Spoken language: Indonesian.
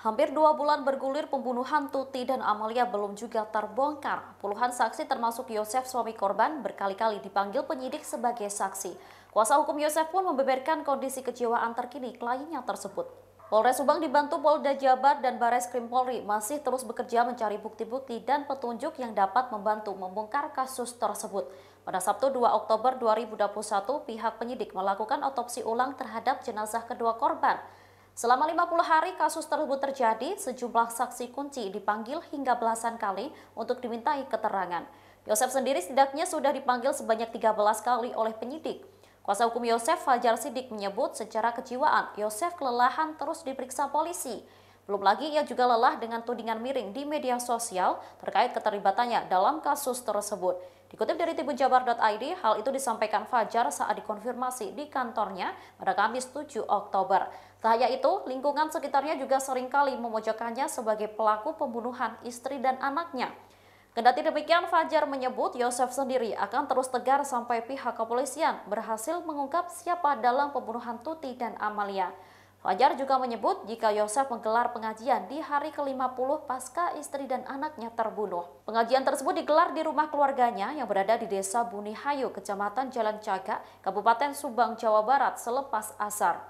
Hampir dua bulan bergulir pembunuhan Tuti dan Amalia belum juga terbongkar. Puluhan saksi termasuk Yosef suami korban berkali-kali dipanggil penyidik sebagai saksi. Kuasa hukum Yosef pun membeberkan kondisi kejiwaan terkini kliennya tersebut. Polres Subang dibantu Polda Jabar dan Bares Krim Polri masih terus bekerja mencari bukti-bukti dan petunjuk yang dapat membantu membongkar kasus tersebut. Pada Sabtu 2 Oktober 2021, pihak penyidik melakukan otopsi ulang terhadap jenazah kedua korban. Selama 50 hari kasus tersebut terjadi, sejumlah saksi kunci dipanggil hingga belasan kali untuk dimintai keterangan. Yosef sendiri setidaknya sudah dipanggil sebanyak 13 kali oleh penyidik. Kuasa hukum Yosef Fajar Sidik menyebut secara kejiwaan Yosef kelelahan terus diperiksa polisi. Belum lagi ia juga lelah dengan tudingan miring di media sosial terkait keterlibatannya dalam kasus tersebut. Dikutip dari tribunjabar.id, hal itu disampaikan Fajar saat dikonfirmasi di kantornya pada Kamis 7 Oktober. Tak hanya itu, lingkungan sekitarnya juga sering kali memojokkannya sebagai pelaku pembunuhan istri dan anaknya. Kendati demikian, Fajar menyebut Yosef sendiri akan terus tegar sampai pihak kepolisian berhasil mengungkap siapa dalam pembunuhan Tuti dan Amalia. Fajar juga menyebut jika Yosef menggelar pengajian di hari ke-50 pasca istri dan anaknya terbunuh. Pengajian tersebut digelar di rumah keluarganya yang berada di Desa Bunihayu, Kecamatan Jalan Caga, Kabupaten Subang, Jawa Barat selepas asar.